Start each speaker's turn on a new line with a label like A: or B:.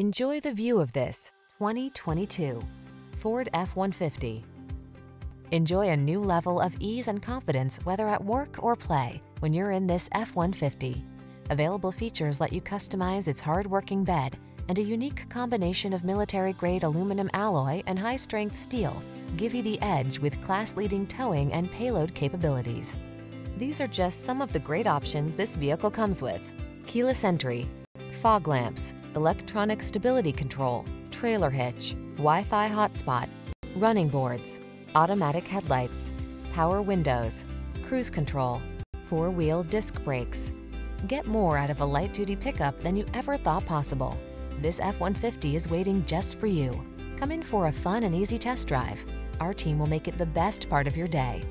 A: Enjoy the view of this 2022 Ford F-150. Enjoy a new level of ease and confidence whether at work or play when you're in this F-150. Available features let you customize its hard-working bed and a unique combination of military-grade aluminum alloy and high-strength steel give you the edge with class-leading towing and payload capabilities. These are just some of the great options this vehicle comes with. Keyless entry, fog lamps, electronic stability control, trailer hitch, Wi-Fi hotspot, running boards, automatic headlights, power windows, cruise control, four-wheel disc brakes. Get more out of a light-duty pickup than you ever thought possible. This F-150 is waiting just for you. Come in for a fun and easy test drive. Our team will make it the best part of your day.